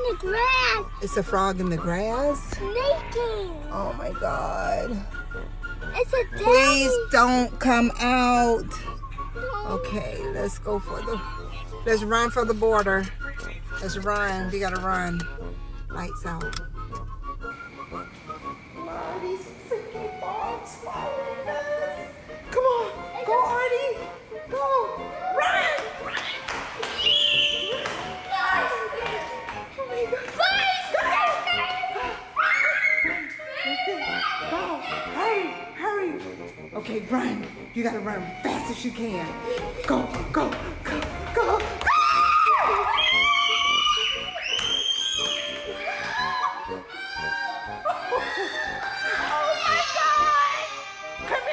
in the grass. It's a frog in the grass. Naked. Oh my god. It's a daddy. Please don't come out. Okay, let's go for the. Let's run for the border. Let's run. We gotta run. Lights out. Go. Hurry, hurry. Okay, run. You gotta run fast as you can. Go, go, go, go. Oh.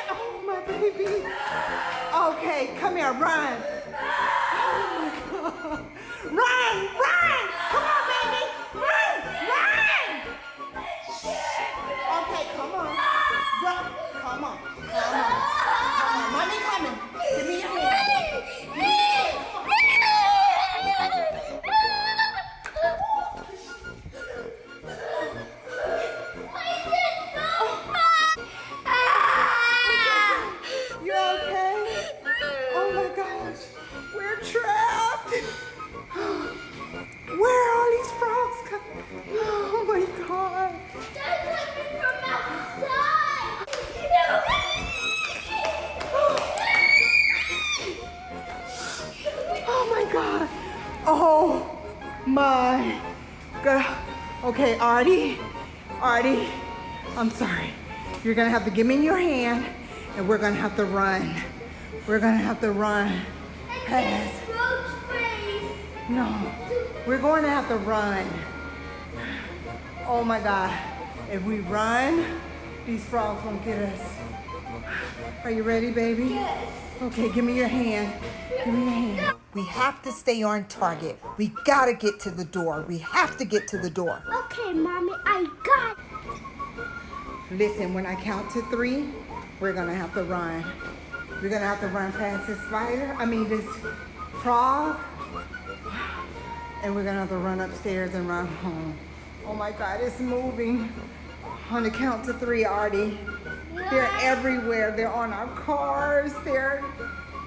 Oh, my baby. Okay, come here, run. Oh my God. Run, run. Oh my god. Okay, Artee. Artee, I'm sorry. You're gonna have to give me your hand and we're gonna have to run. We're gonna have to run past. No, we're going to have to run. Oh my God. If we run, these frogs won't get us. Are you ready, baby? Yes. Okay, give me your hand. Give me your hand. We have to stay on target. We gotta get to the door. We have to get to the door. Okay, mommy, I got it. Listen, when I count to three, we're gonna have to run. We're gonna have to run past this spider, I mean this frog. And we're gonna have to run upstairs and run home. Oh my God, it's moving. On the count to three, Artee. They're everywhere. They're on our cars. They're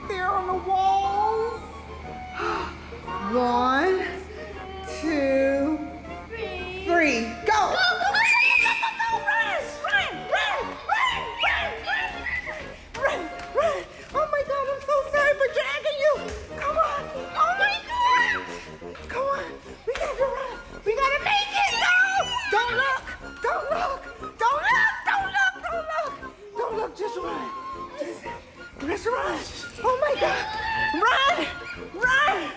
they're on the walls. One, two, three, go! Don't look, don't look, don't look! Just run. Just... You. Oh my god! Run! Run!